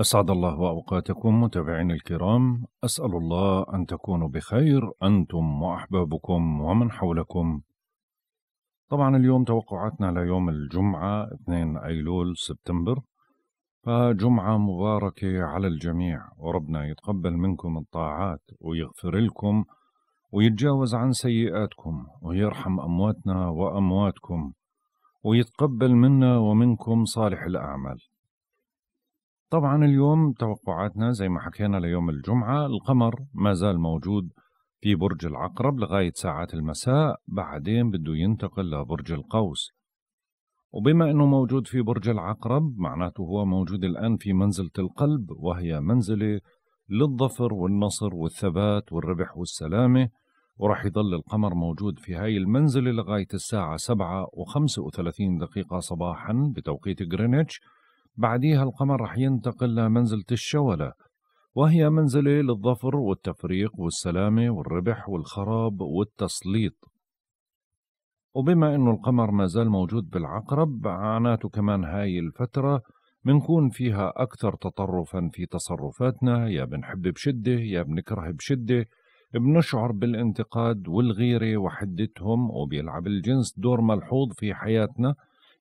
أسعد الله أوقاتكم متابعين الكرام. أسأل الله أن تكونوا بخير. أنتم وأحبابكم ومن حولكم. طبعا اليوم توقعاتنا ليوم الجمعة 2 أيلول سبتمبر. فجمعة مباركة على الجميع. وربنا يتقبل منكم الطاعات ويغفر لكم ويتجاوز عن سيئاتكم ويرحم أمواتنا وأمواتكم ويتقبل منا ومنكم صالح الأعمال. طبعا اليوم توقعاتنا زي ما حكينا ليوم الجمعة القمر ما زال موجود في برج العقرب لغاية ساعات المساء بعدين بده ينتقل لبرج القوس. وبما أنه موجود في برج العقرب معناته هو موجود الآن في منزلة القلب وهي منزلة للظفر والنصر والثبات والربح والسلامة وراح يظل القمر موجود في هاي المنزلة لغاية الساعة سبعة وخمسة وثلاثين دقيقة صباحا بتوقيت غرينتش بعديها القمر رح ينتقل لمنزلة الشولة وهي منزلة للظفر والتفريق والسلامة والربح والخراب والتسليط. وبما أنه القمر ما زال موجود بالعقرب معناته كمان هاي الفترة بنكون فيها أكثر تطرفا في تصرفاتنا يا بنحب بشدة يا بنكره بشدة بنشعر بالانتقاد والغيرة وحدتهم وبيلعب الجنس دور ملحوظ في حياتنا.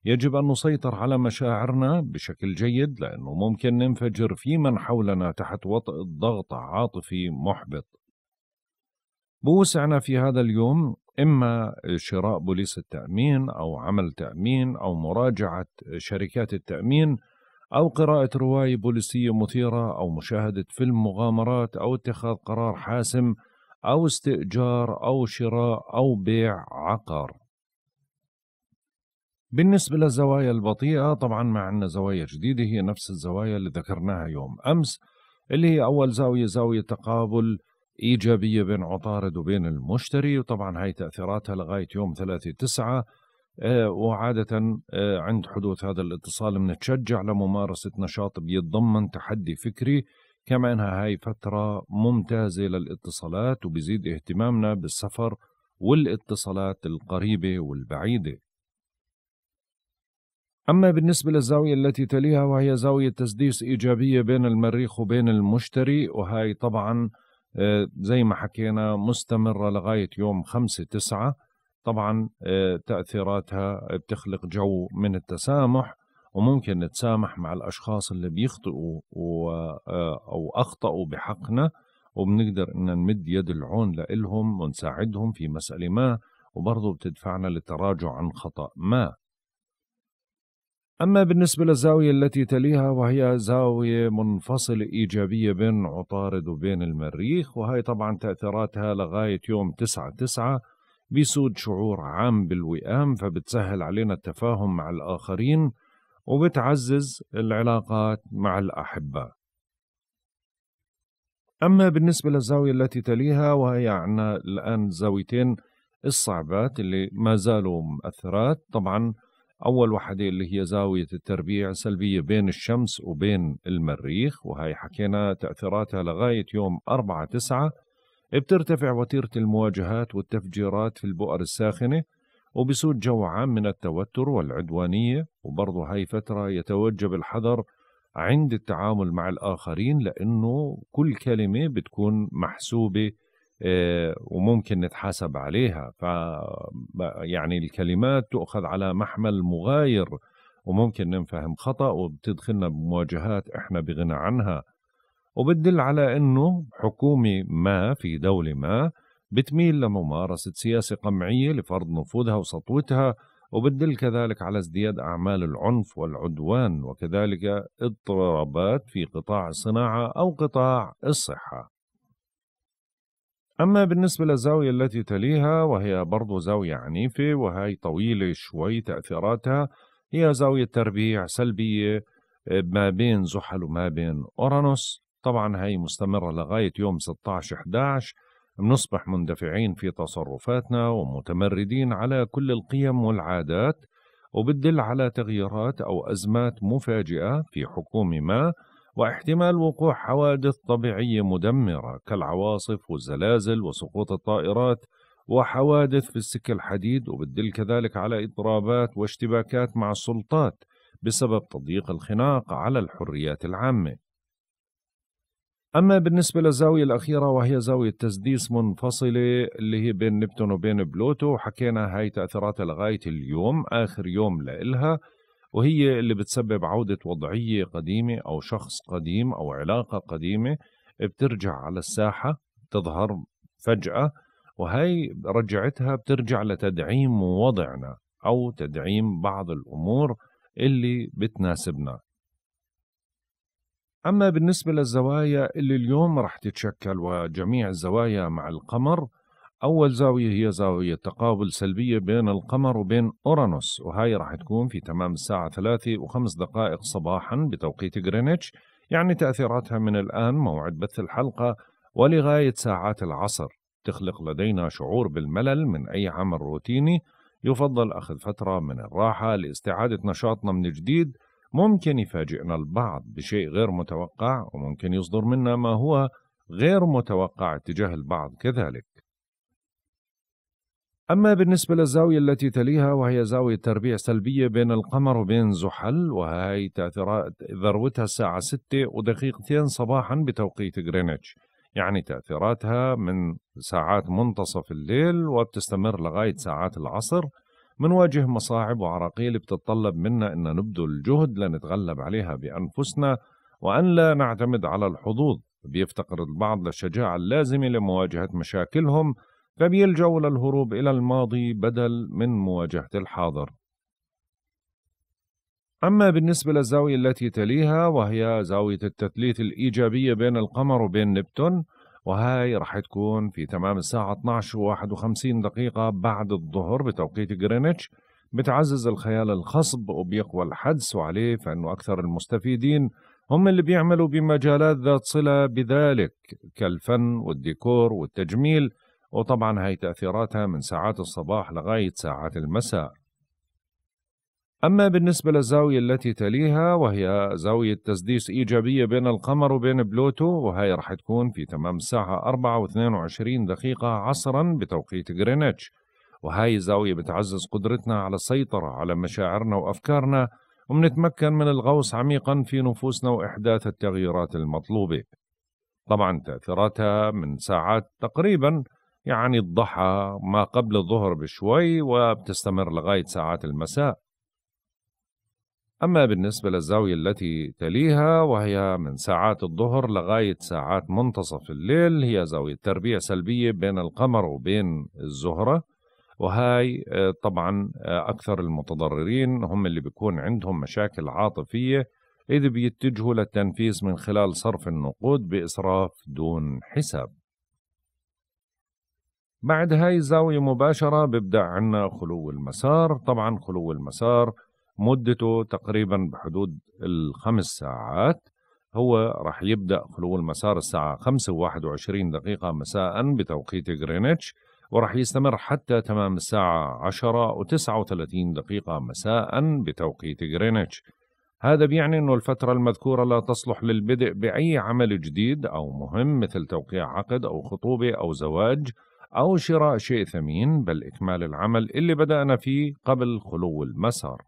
يجب أن نسيطر على مشاعرنا بشكل جيد لأنه ممكن ننفجر في من حولنا تحت وطئ الضغط عاطفي محبط. بوسعنا في هذا اليوم إما شراء بوليس التأمين أو عمل تأمين أو مراجعة شركات التأمين أو قراءة رواية بوليسية مثيرة أو مشاهدة فيلم مغامرات أو اتخاذ قرار حاسم أو استئجار أو شراء أو بيع عقار. بالنسبة للزوايا البطيئة طبعا ما عندنا زوايا جديدة هي نفس الزوايا اللي ذكرناها يوم أمس اللي هي أول زاوية زاوية تقابل إيجابية بين عطارد وبين المشتري وطبعا هاي تأثيراتها لغاية يوم ثلاثة تسعة آه وعادة آه عند حدوث هذا الاتصال بنتشجع لممارسة نشاط بيتضمن تحدي فكري كما انها هاي فترة ممتازة للاتصالات وبزيد اهتمامنا بالسفر والإتصالات القريبة والبعيدة. أما بالنسبة للزاوية التي تليها وهي زاوية تسديس إيجابية بين المريخ وبين المشتري وهي طبعا آه، زي ما حكينا مستمرة لغاية يوم خمسة تسعة. طبعا آه، تأثيراتها بتخلق جو من التسامح وممكن نتسامح مع الأشخاص اللي بيخطئوا آه، أو أخطأوا بحقنا وبنقدر إن نمد يد العون لإلهم ونساعدهم في مسألة ما وبرضه بتدفعنا للتراجع عن خطأ ما. أما بالنسبة للزاوية التي تليها وهي زاوية منفصلة إيجابية بين عطارد وبين المريخ وهي طبعا تأثيراتها لغاية يوم تسعة تسعة بيسود شعور عام بالوئام فبتسهل علينا التفاهم مع الآخرين وبتعزز العلاقات مع الأحبة. أما بالنسبة للزاوية التي تليها وهي عنا الآن زاويتين الصعبات اللي ما زالوا مؤثرات طبعا أول وحدة اللي هي زاوية التربيع سلبية بين الشمس وبين المريخ وهي حكينا تأثيراتها لغاية يوم أربعة تسعة. بترتفع وتيرة المواجهات والتفجيرات في البؤر الساخنة وبسود جو عام من التوتر والعدوانية. وبرضه هاي فترة يتوجب الحذر عند التعامل مع الآخرين لأنه كل كلمة بتكون محسوبة وممكن نتحاسب عليها. ف يعني الكلمات تؤخذ على محمل مغاير وممكن نفهم خطأ وبتدخلنا بمواجهات إحنا بغنى عنها. وبتدل على إنه حكومة ما في دولة ما بتميل لممارسة سياسة قمعية لفرض نفوذها وسطوتها وبتدل كذلك على ازدياد أعمال العنف والعدوان وكذلك اضطرابات في قطاع الصناعة أو قطاع الصحة. أما بالنسبة للزاوية التي تليها وهي برضو زاوية عنيفة وهي طويلة شوي تأثيراتها هي زاوية تربيع سلبية آه، ما بين زحل وما بين أورانوس. طبعا هي مستمرة لغاية يوم 16-11 بنصبح مندفعين في تصرفاتنا ومتمردين على كل القيم والعادات وبتدل على تغييرات أو أزمات مفاجئة في حكومة ما. واحتمال وقوع حوادث طبيعية مدمرة كالعواصف والزلازل وسقوط الطائرات وحوادث في السكة الحديد وبتدل كذلك على اضطرابات واشتباكات مع السلطات بسبب تضييق الخناق على الحريات العامة. أما بالنسبة للزاوية الأخيرة وهي زاوية تسديس منفصلة اللي هي بين نبتون وبين بلوتو حكينا هاي تأثيراتها لغاية اليوم آخر يوم لإلها. وهي اللي بتسبب عودة وضعية قديمة أو شخص قديم أو علاقة قديمة بترجع على الساحة تظهر فجأة وهي رجعتها بترجع لتدعيم وضعنا أو تدعيم بعض الأمور اللي بتناسبنا. أما بالنسبة للزوايا اللي اليوم رح تتشكل وجميع الزوايا مع القمر أول زاوية هي زاوية تقابل سلبية بين القمر وبين أورانوس وهاي راح تكون في تمام الساعة ثلاثة وخمس دقائق صباحا بتوقيت غرينتش يعني تأثيراتها من الآن موعد بث الحلقة ولغاية ساعات العصر. تخلق لدينا شعور بالملل من أي عمل روتيني يفضل أخذ فترة من الراحة لاستعادة نشاطنا من جديد. ممكن يفاجئنا البعض بشيء غير متوقع وممكن يصدر منا ما هو غير متوقع اتجاه البعض كذلك. أما بالنسبة للزاوية التي تليها وهي زاوية تربيع سلبية بين القمر وبين زحل وهي تأثيرات ذروتها الساعة ستة ودقيقتين صباحا بتوقيت غرينتش. يعني تأثيراتها من ساعات منتصف الليل وبتستمر لغاية ساعات العصر. منواجه مصاعب وعراقيل بتتطلب منا أن نبذل جهد لنتغلب عليها بأنفسنا وأن لا نعتمد على الحظوظ. بيفتقر البعض للشجاعة اللازمة لمواجهة مشاكلهم فبيلجأوا للهروب إلى الماضي بدل من مواجهة الحاضر. أما بالنسبة للزاوية التي تليها وهي زاوية التثليث الإيجابية بين القمر وبين نبتون وهاي رح تكون في تمام الساعة 12 و 51 دقيقة بعد الظهر بتوقيت غرينتش بتعزز الخيال الخصب وبيقوى الحدس وعليه فإنه أكثر المستفيدين هم اللي بيعملوا بمجالات ذات صلة بذلك كالفن والديكور والتجميل وطبعا هاي تأثيراتها من ساعات الصباح لغاية ساعات المساء. أما بالنسبة للزاوية التي تليها وهي زاوية تسديس إيجابية بين القمر وبين بلوتو وهي رح تكون في تمام الساعة 4 و22 دقيقة عصرا بتوقيت غرينتش. وهاي الزاوية بتعزز قدرتنا على السيطرة على مشاعرنا وأفكارنا ومنتمكن من الغوص عميقا في نفوسنا وإحداث التغييرات المطلوبة. طبعا تأثيراتها من ساعات تقريبا يعني الضحى ما قبل الظهر بشوي وبتستمر لغاية ساعات المساء. أما بالنسبة للزاوية التي تليها وهي من ساعات الظهر لغاية ساعات منتصف الليل هي زاوية تربيع سلبية بين القمر وبين الزهرة. وهاي آه، طبعا آه، أكثر المتضررين هم اللي بيكون عندهم مشاكل عاطفية إذ بيتجهوا للتنفيذ من خلال صرف النقود بإسراف دون حساب. بعد هاي الزاوية مباشرة بيبدأ عنا خلو المسار. طبعا خلو المسار مدته تقريبا بحدود الخمس ساعات. هو راح يبدأ خلو المسار الساعة 5 و21 دقيقة مساء بتوقيت غرينتش وراح يستمر حتى تمام الساعة 10 و39 دقيقة مساء بتوقيت غرينتش. هذا بيعني أنه الفترة المذكورة لا تصلح للبدء بأي عمل جديد أو مهم مثل توقيع عقد أو خطوبة أو زواج. أو شراء شيء ثمين بل إكمال العمل اللي بدأنا فيه قبل خلو المسار.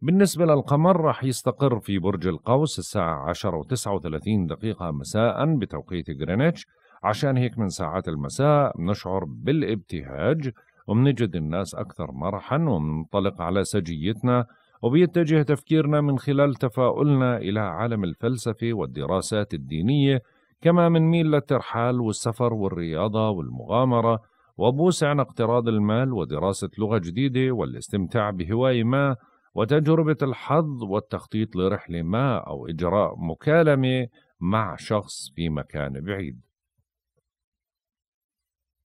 بالنسبة للقمر راح يستقر في برج القوس الساعة 10 و 39 دقيقة مساء بتوقيت غرينتش. عشان هيك من ساعات المساء بنشعر بالابتهاج وبنجد الناس أكثر مرحا ومنطلق على سجيتنا وبيتجه تفكيرنا من خلال تفاؤلنا إلى عالم الفلسفة والدراسات الدينية كما منميل للترحال والسفر والرياضة والمغامرة وبوسعنا اقتراض المال ودراسة لغة جديدة والاستمتاع بهواية ما وتجربة الحظ والتخطيط لرحلة ما أو إجراء مكالمة مع شخص في مكان بعيد.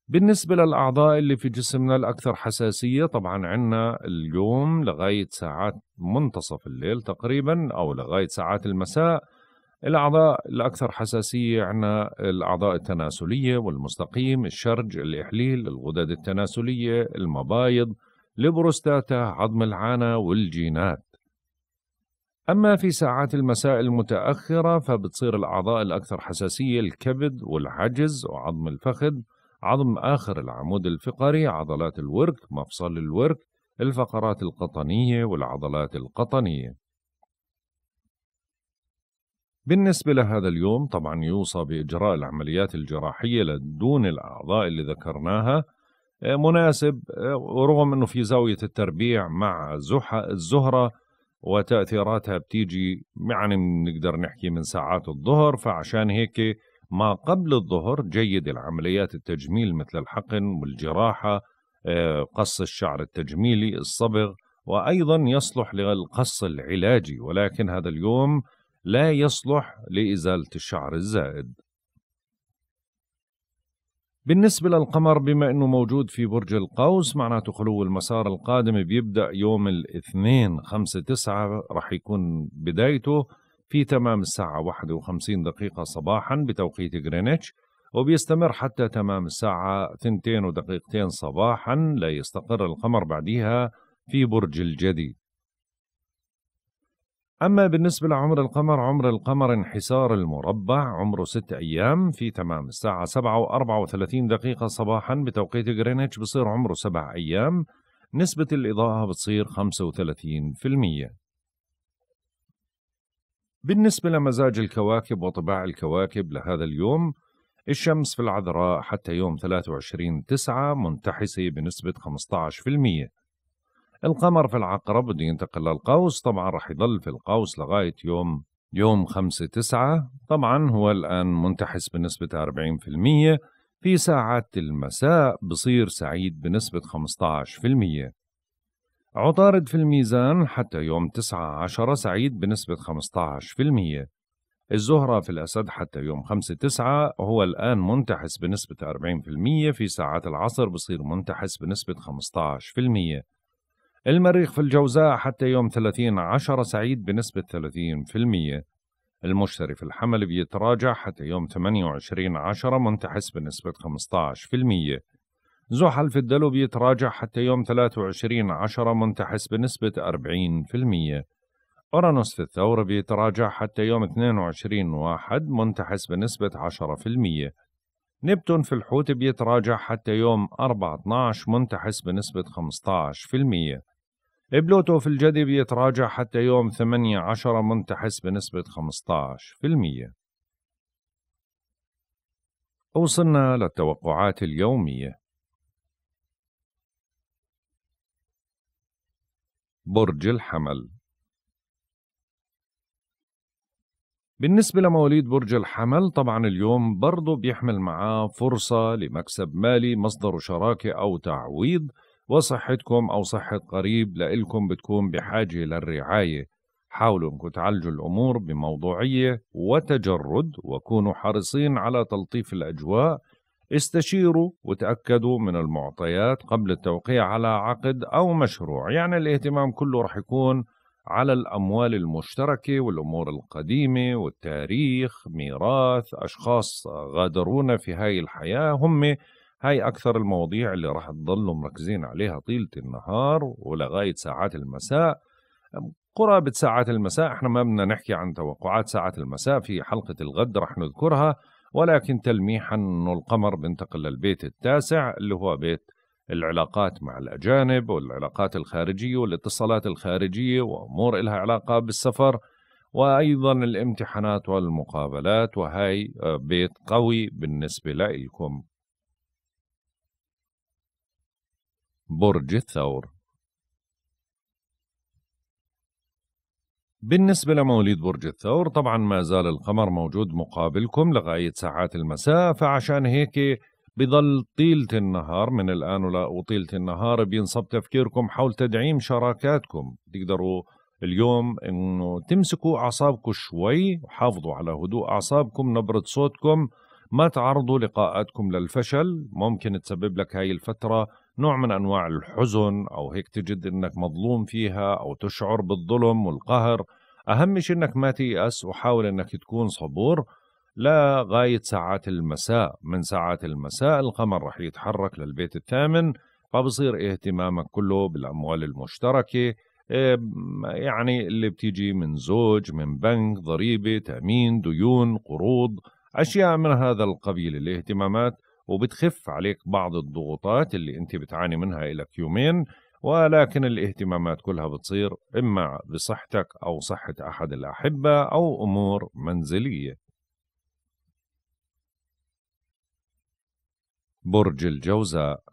بالنسبة للأعضاء اللي في جسمنا الأكثر حساسية طبعا عنا اليوم لغاية ساعات منتصف الليل تقريبا أو لغاية ساعات المساء الأعضاء الأكثر حساسية عنا الأعضاء التناسلية والمستقيم الشرج الإحليل الغدد التناسلية المبايض البروستاتا عظم العانة والجينات. أما في ساعات المساء المتأخرة فبتصير الأعضاء الأكثر حساسية الكبد والعجز وعظم الفخذ عظم آخر العمود الفقري عضلات الورك مفصل الورك الفقرات القطنية والعضلات القطنية. بالنسبة لهذا اليوم طبعا يوصى بإجراء العمليات الجراحية لدون الأعضاء اللي ذكرناها آه، مناسب ورغم أنه في زاوية التربيع مع الزهرة وتأثيراتها بتيجي يعني نقدر نحكي من ساعات الظهر فعشان هيك ما قبل الظهر جيد العمليات التجميل مثل الحقن والجراحة آه، قص الشعر التجميلي الصبغ وأيضا يصلح للقص العلاجي ولكن هذا اليوم لا يصلح لإزالة الشعر الزائد. بالنسبة للقمر بما أنه موجود في برج القوس معناته خلو المسار القادم بيبدأ يوم الاثنين خمسة تسعة رح يكون بدايته في تمام الساعة 51 دقيقة صباحا بتوقيت غرينتش وبيستمر حتى تمام الساعة 2 ودقيقتين صباحا لا يستقر القمر بعدها في برج الجدي. أما بالنسبة لعمر القمر عمر القمر انحسار المربع عمره ست أيام في تمام الساعة سبعة وأربعة وثلاثين دقيقة صباحا بتوقيت غرينتش بصير عمره سبع أيام. نسبة الإضاءة بتصير خمسة وثلاثين في المية. بالنسبة لمزاج الكواكب وطباع الكواكب لهذا اليوم الشمس في العذراء حتى يوم 23 تسعة منتحسة بنسبة 15% القمر في العقرب بده ينتقل للقوس طبعا رح يضل في القوس لغاية يوم يوم خمسة تسعة. طبعا هو الآن منتحس بنسبة 40% في ساعات المساء بصير سعيد بنسبة 15% عطارد في الميزان حتى يوم تسعة عشرة سعيد بنسبة 15% الزهرة في الأسد حتى يوم خمسة تسعة هو الآن منتحس بنسبة 40% في ساعات العصر بصير منتحس بنسبة 15% المريخ في الجوزاء حتى يوم 30 عشرة سعيد بنسبة 30% المشتري في الحمل بيتراجع حتى يوم 28 عشرة منتحس بنسبة 15% زحل في الدلو بيتراجع حتى يوم 23 عشرة منتحس بنسبة 40% أورانوس في الثور بيتراجع حتى يوم 22 واحد منتحس بنسبة 10% نبتون في الحوت بيتراجع حتى يوم 4 12 منتحس بنسبة 15% بلوتو في الجدي بيتراجع حتى يوم 8 10 منتحس بنسبة 15% وصلنا للتوقعات اليومية. برج الحمل. بالنسبة لمواليد برج الحمل طبعا اليوم برضه بيحمل معاه فرصة لمكسب مالي مصدر شراكة أو تعويض وصحتكم أو صحة قريب لإلكم بتكون بحاجة للرعاية. حاولوا أنكم تعالجوا الأمور بموضوعية وتجرد وكونوا حريصين على تلطيف الأجواء. استشيروا وتأكدوا من المعطيات قبل التوقيع على عقد أو مشروع يعني الاهتمام كله رح يكون على الأموال المشتركة والأمور القديمة والتاريخ ميراث أشخاص غادرونا في هاي الحياة. هم هاي أكثر المواضيع اللي راح تضلوا مركزين عليها طيلة النهار ولغاية ساعات المساء. قرابة ساعات المساء إحنا ما بدنا نحكي عن توقعات ساعات المساء في حلقة الغد رح نذكرها ولكن تلميحا انه القمر بينتقل للبيت التاسع اللي هو بيت العلاقات مع الأجانب والعلاقات الخارجية والاتصالات الخارجية وأمور إلها علاقة بالسفر وأيضا الامتحانات والمقابلات وهي بيت قوي بالنسبة لكم برج الثور. بالنسبة لمواليد برج الثور طبعا ما زال القمر موجود مقابلكم لغاية ساعات المساء فعشان هيك بضل طيلة النهار من الآن وطيلة النهار بينصب تفكيركم حول تدعيم شراكاتكم. تقدروا اليوم إنه تمسكوا أعصابكم شوي وحافظوا على هدوء أعصابكم نبرة صوتكم ما تعرضوا لقاءاتكم للفشل. ممكن تسبب لك هاي الفترة نوع من أنواع الحزن أو هيك تجد أنك مظلوم فيها أو تشعر بالظلم والقهر. أهم شيء أنك ما تيأس وحاول أنك تكون صبور. لغاية ساعات المساء من ساعات المساء القمر رح يتحرك للبيت الثامن فبصير اهتمامك كله بالأموال المشتركة يعني اللي بتيجي من زوج من بنك ضريبة تأمين ديون قروض أشياء من هذا القبيل الاهتمامات وبتخف عليك بعض الضغوطات اللي أنت بتعاني منها لك يومين ولكن الاهتمامات كلها بتصير إما بصحتك أو صحة أحد الأحبة أو أمور منزلية. برج الجوزاء.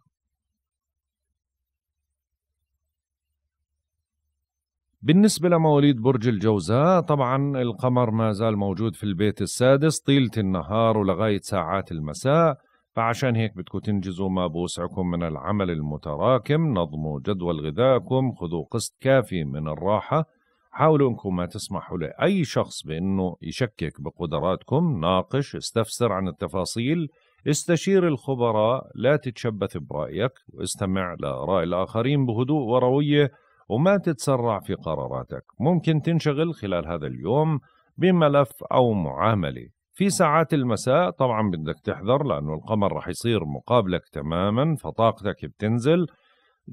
بالنسبة لمواليد برج الجوزاء طبعا القمر ما زال موجود في البيت السادس طيلة النهار ولغاية ساعات المساء فعشان هيك بدكم تنجزوا ما بوسعكم من العمل المتراكم. نظموا جدول غذائكم خذوا قسط كافي من الراحة. حاولوا انكم ما تسمحوا لأي شخص بأنه يشكك بقدراتكم. ناقش استفسر عن التفاصيل. استشير الخبراء لا تتشبث برأيك واستمع لآراء الآخرين بهدوء وروية وما تتسرع في قراراتك. ممكن تنشغل خلال هذا اليوم بملف أو معاملة. في ساعات المساء طبعا بدك تحذر لأنه القمر رح يصير مقابلك تماما فطاقتك بتنزل.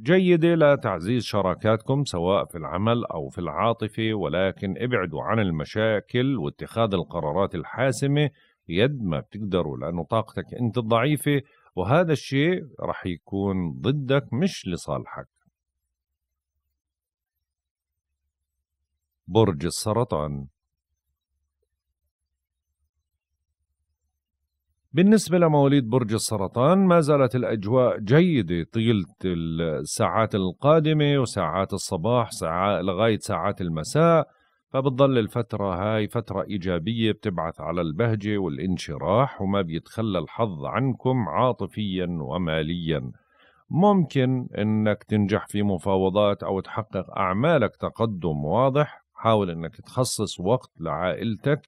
جيدة لتعزيز شراكاتكم سواء في العمل أو في العاطفة ولكن ابعدوا عن المشاكل واتخاذ القرارات الحاسمة يد ما بتقدروا لأنه طاقتك أنت ضعيفة وهذا الشيء رح يكون ضدك مش لصالحك. برج السرطان. بالنسبة لمواليد برج السرطان ما زالت الأجواء جيدة طيلة الساعات القادمة وساعات الصباح لغاية ساعات المساء. فبتضل الفترة هاي فترة إيجابية بتبعث على البهجة والانشراح وما بيتخلى الحظ عنكم عاطفيا وماليا. ممكن إنك تنجح في مفاوضات أو تحقق أعمالك تقدم واضح. حاول إنك تخصص وقت لعائلتك.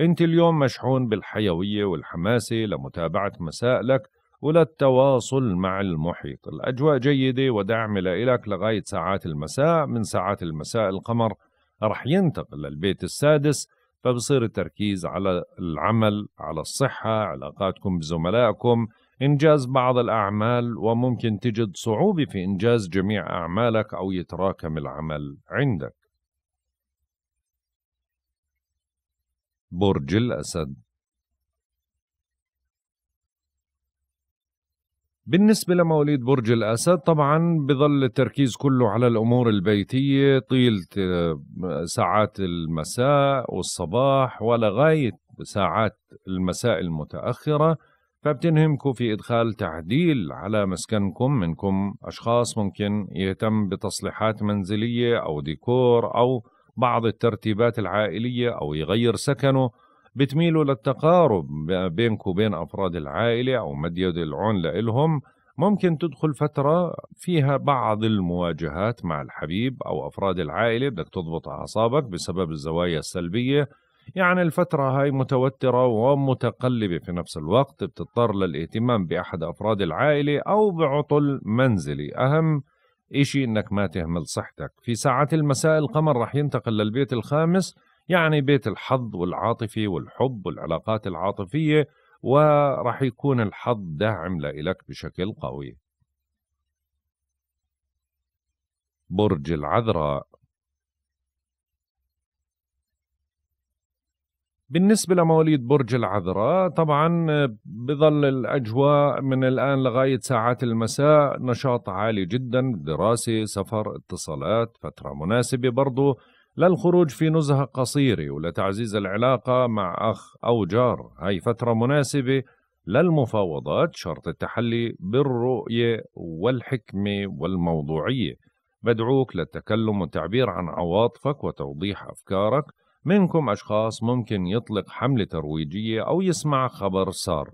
أنت اليوم مشحون بالحيوية والحماسة لمتابعة مسائلك وللتواصل مع المحيط. الأجواء جيدة وداعمة لإلك لغاية ساعات المساء من ساعات المساء القمر. رح ينتقل للبيت السادس فبصير التركيز على العمل على الصحة علاقاتكم بزملائكم إنجاز بعض الأعمال وممكن تجد صعوبة في إنجاز جميع أعمالك أو يتراكم العمل عندك. برج الأسد بالنسبة لمواليد برج الأسد طبعا بظل التركيز كله على الأمور البيتية طيلة آه، ساعات المساء والصباح ولغاية ساعات المساء المتأخرة فبتنهمكم في إدخال تعديل على مسكنكم منكم أشخاص ممكن يهتم بتصليحات منزلية أو ديكور أو بعض الترتيبات العائلية أو يغير سكنه. بتميلوا للتقارب بينك وبين أفراد العائلة أو مد يد العون لإلهم. ممكن تدخل فترة فيها بعض المواجهات مع الحبيب أو أفراد العائلة بدك تضبط أعصابك بسبب الزوايا السلبية. يعني الفترة هاي متوترة ومتقلبة في نفس الوقت بتضطر للاهتمام بأحد أفراد العائلة أو بعطل منزلي. أهم إشي إنك ما تهمل صحتك. في ساعات المساء القمر رح ينتقل للبيت الخامس. يعني بيت الحظ والعاطفة والحب والعلاقات العاطفية ورح يكون الحظ داعم لإلك بشكل قوي. برج العذراء. بالنسبة لمواليد برج العذراء طبعا بظل الأجواء من الآن لغاية ساعات المساء نشاط عالي جدا دراسة سفر اتصالات فترة مناسبة برضو. للخروج في نزهة قصيرة ولتعزيز العلاقة مع أخ أو جار. هاي فترة مناسبة للمفاوضات شرط التحلي بالرؤية والحكمة والموضوعية. بدعوك للتكلم والتعبير عن عواطفك وتوضيح أفكارك. منكم أشخاص ممكن يطلق حملة ترويجية أو يسمع خبر سار.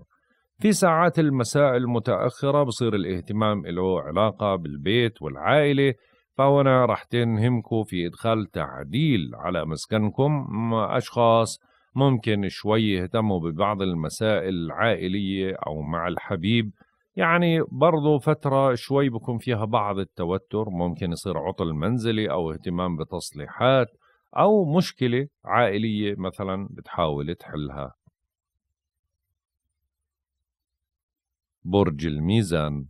في ساعات المساء المتأخرة بصير الاهتمام له علاقة بالبيت والعائلة. فهنا رح تنهمكم في إدخال تعديل على مسكنكم أشخاص ممكن شوي يهتموا ببعض المسائل العائلية أو مع الحبيب. يعني برضو فترة شوي بكون فيها بعض التوتر ممكن يصير عطل منزلي أو اهتمام بتصليحات أو مشكلة عائلية مثلا بتحاول تحلها. برج الميزان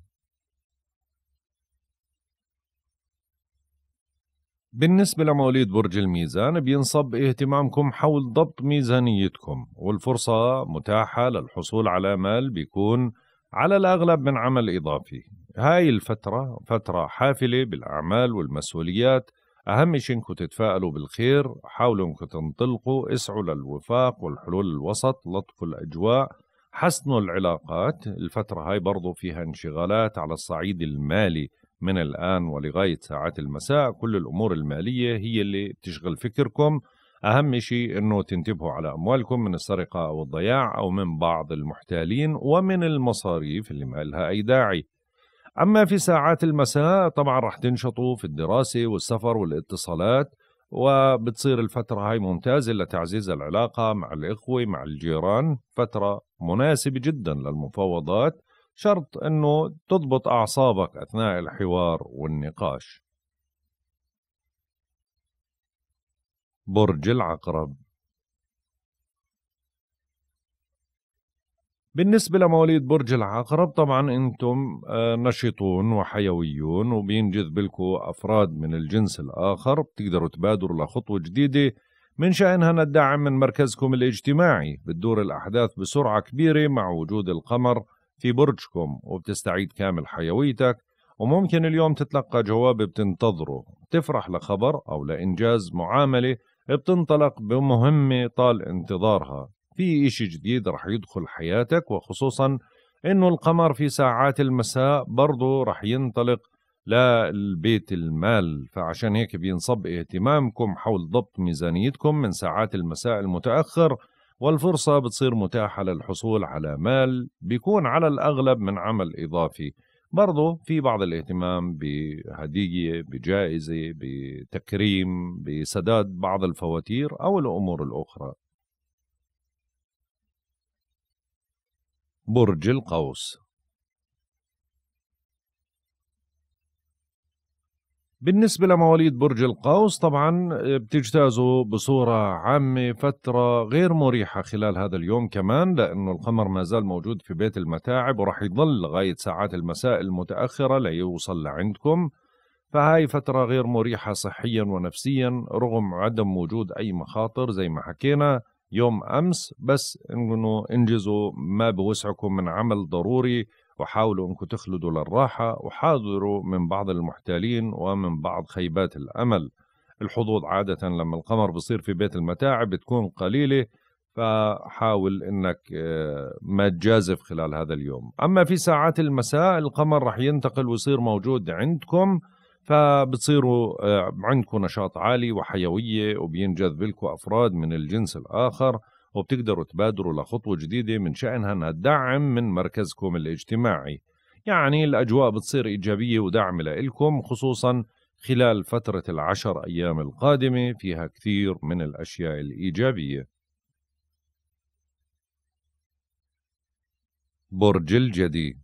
بالنسبة لمواليد برج الميزان بينصب اهتمامكم حول ضبط ميزانيتكم والفرصة متاحة للحصول على مال بيكون على الأغلب من عمل إضافي. هاي الفترة فترة حافلة بالأعمال والمسؤوليات. أهم شيء إنكم تتفائلوا بالخير حاولوا إنكم تنطلقوا اسعوا للوفاق والحلول الوسط لطفوا الأجواء حسنوا العلاقات. الفترة هاي برضو فيها انشغالات على الصعيد المالي. من الآن ولغاية ساعات المساء كل الأمور المالية هي اللي تشغل فكركم. أهم شيء أنه تنتبهوا على أموالكم من السرقة أو الضياع أو من بعض المحتالين ومن المصاريف اللي ما لها أي داعي. أما في ساعات المساء طبعا رح تنشطوا في الدراسة والسفر والاتصالات وبتصير الفترة هاي ممتازة لتعزيز العلاقة مع الإخوة مع الجيران فترة مناسبة جدا للمفاوضات. شرط أنه تضبط أعصابك أثناء الحوار والنقاش. برج العقرب. بالنسبة لمواليد برج العقرب طبعا أنتم آه، نشيطون وحيويون وبينجذب لكم أفراد من الجنس الآخر بتقدروا تبادروا لخطوة جديدة. من شأنها الدعم من مركزكم الاجتماعي بتدور الأحداث بسرعة كبيرة مع وجود القمر في برجكم وبتستعيد كامل حيويتك وممكن اليوم تتلقى جواب بتنتظره. تفرح لخبر أو لإنجاز معاملة بتنطلق بمهمة طال انتظارها. في إشي جديد رح يدخل حياتك وخصوصا إنه القمر في ساعات المساء برضه رح ينطلق للبيت المال. فعشان هيك بينصب اهتمامكم حول ضبط ميزانيتكم من ساعات المساء المتأخر والفرصة بتصير متاحة للحصول على مال بيكون على الأغلب من عمل إضافي. برضو في بعض الاهتمام بهدية بجائزة بتكريم بسداد بعض الفواتير أو الأمور الأخرى. برج القوس بالنسبة لمواليد برج القوس طبعا بتجتازوا بصورة عامة فترة غير مريحة خلال هذا اليوم كمان لأنه القمر ما زال موجود في بيت المتاعب ورح يضل لغاية ساعات المساء المتأخرة ليوصل لعندكم. فهاي فترة غير مريحة صحيا ونفسيا رغم عدم وجود أي مخاطر زي ما حكينا يوم أمس بس إنه إنجزوا ما بوسعكم من عمل ضروري وحاولوا إنكم تخلدوا للراحة وحاضروا من بعض المحتالين ومن بعض خيبات الأمل. الحظوظ عادة لما القمر بصير في بيت المتاعب بتكون قليلة فحاول إنك آه، ما تجازف خلال هذا اليوم. أما في ساعات المساء القمر رح ينتقل ويصير موجود عندكم فبتصيروا آه، عندكم نشاط عالي وحيوية وبينجذب لكم أفراد من الجنس الآخر. وبتقدروا تبادروا لخطوة جديدة من شأنها أنها تدعم من مركزكم الاجتماعي. يعني الأجواء بتصير إيجابية ودعم لإلكم خصوصا خلال فترة العشر أيام القادمة فيها كثير من الأشياء الإيجابية. برج الجدي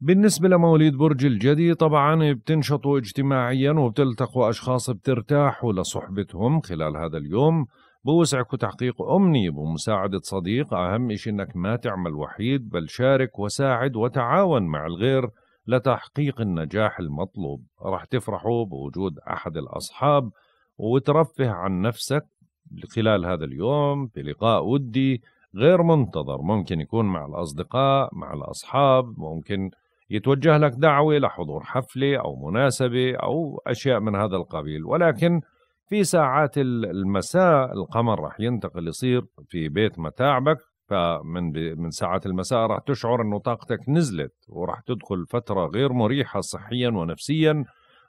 بالنسبة لمواليد برج الجدي طبعا بتنشطوا اجتماعيا وبتلتقوا أشخاص بترتاحوا لصحبتهم خلال هذا اليوم. بوسعكم تحقيق أمنية بمساعدة صديق. أهم إشي إنك ما تعمل وحيد بل شارك وساعد وتعاون مع الغير لتحقيق النجاح المطلوب. راح تفرحوا بوجود أحد الأصحاب وترفه عن نفسك خلال هذا اليوم. بلقاء ودي غير منتظر. ممكن يكون مع الأصدقاء مع الأصحاب ممكن يتوجه لك دعوة لحضور حفلة أو مناسبة أو أشياء من هذا القبيل. ولكن في ساعات المساء القمر رح ينتقل يصير في بيت متاعبك فمن من ساعات المساء رح تشعر أنه طاقتك نزلت ورح تدخل فترة غير مريحة صحيا ونفسيا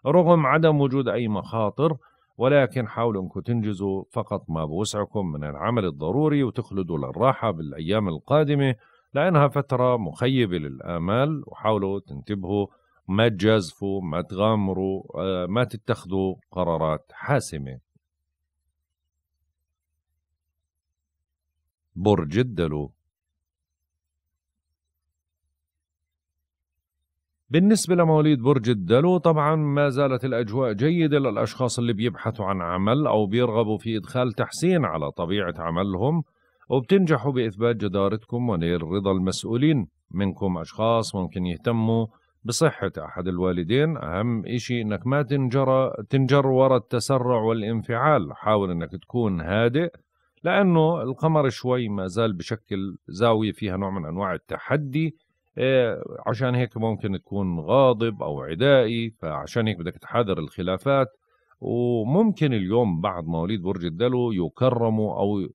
رغم عدم وجود أي مخاطر. ولكن حاولوا أنكم تنجزوا فقط ما بوسعكم من العمل الضروري وتخلدوا للراحة بالأيام القادمة. لأنها فترة مخيبة للآمال وحاولوا تنتبهوا ما تجازفوا ما تغامروا آه، ما تتخذوا قرارات حاسمة. برج الدلو بالنسبة لمواليد برج الدلو طبعا ما زالت الأجواء جيدة للأشخاص اللي بيبحثوا عن عمل أو بيرغبوا في إدخال تحسين على طبيعة عملهم. وبتنجحوا بإثبات جدارتكم ونيل رضا المسؤولين. منكم أشخاص ممكن يهتموا بصحة أحد الوالدين. أهم إشي إنك ما تنجر, تنجر وراء التسرع والانفعال. حاول إنك تكون هادئ لأنه القمر شوي ما زال بشكل زاوية فيها نوع من أنواع التحدي. إيه، عشان هيك ممكن تكون غاضب أو عدائي فعشان هيك بدك تحاذر الخلافات. وممكن اليوم بعد مواليد برج الدلو يكرموا أو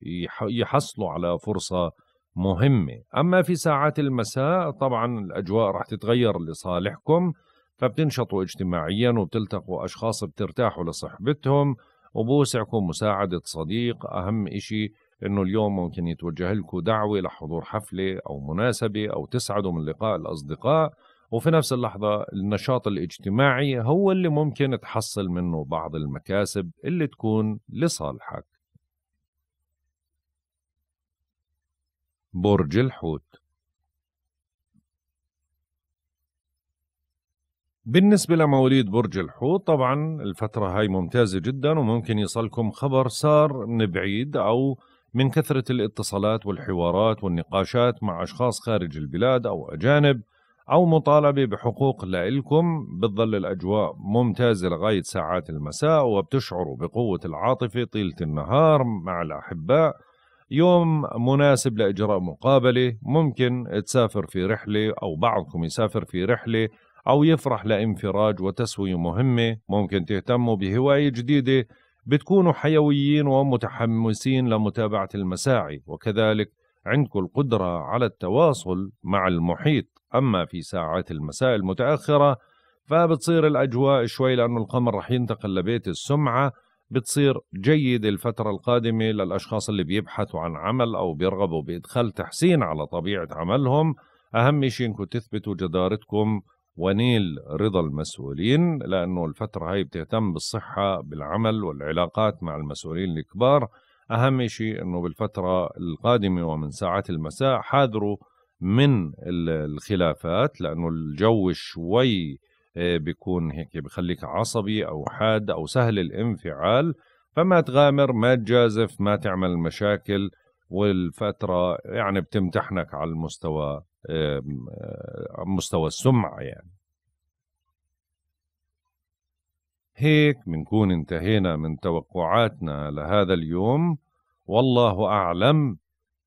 يحصلوا على فرصة مهمة. أما في ساعات المساء طبعا الأجواء راح تتغير لصالحكم فبتنشطوا اجتماعيا وبتلتقوا أشخاص بترتاحوا لصحبتهم وبوسعكم مساعدة صديق. أهم إشي إنه اليوم ممكن يتوجه لكم دعوة لحضور حفلة أو مناسبة أو تسعدوا من لقاء الأصدقاء. وفي نفس اللحظة النشاط الاجتماعي هو اللي ممكن تحصل منه بعض المكاسب اللي تكون لصالحك. برج الحوت. بالنسبة لمواليد برج الحوت طبعا الفترة هاي ممتازة جدا وممكن يصلكم خبر صار من بعيد أو من كثرة الاتصالات والحوارات والنقاشات مع أشخاص خارج البلاد أو أجانب أو مطالبة بحقوق لإلكم بتظل الأجواء ممتازة لغاية ساعات المساء وبتشعروا بقوة العاطفة طيلة النهار مع الأحباء. يوم مناسب لإجراء مقابلة ممكن تسافر في رحلة أو بعضكم يسافر في رحلة أو يفرح لانفراج وتسوية مهمة. ممكن تهتموا بهواية جديدة بتكونوا حيويين ومتحمسين لمتابعة المساعي. وكذلك عندكم القدرة على التواصل مع المحيط. أما في ساعات المساء المتأخرة فبتصير الأجواء شوي لأنه القمر رح ينتقل لبيت السمعة بتصير جيد الفترة القادمة للأشخاص اللي بيبحثوا عن عمل أو بيرغبوا بإدخال تحسين على طبيعة عملهم. أهم شيء إنكم تثبتوا جدارتكم ونيل رضا المسؤولين لأنه الفترة هاي بتهتم بالصحة بالعمل والعلاقات مع المسؤولين الكبار. أهم شيء أنه بالفترة القادمة ومن ساعات المساء حاذروا من الخلافات لأنه الجو شوي آه، بيكون هيك بخليك عصبي أو حاد أو سهل الانفعال. فما تغامر ما تجازف ما تعمل مشاكل والفترة يعني بتمتحنك على المستوى آه، مستوى السمعة يعني. هيك بنكون انتهينا من توقعاتنا لهذا اليوم. والله أعلم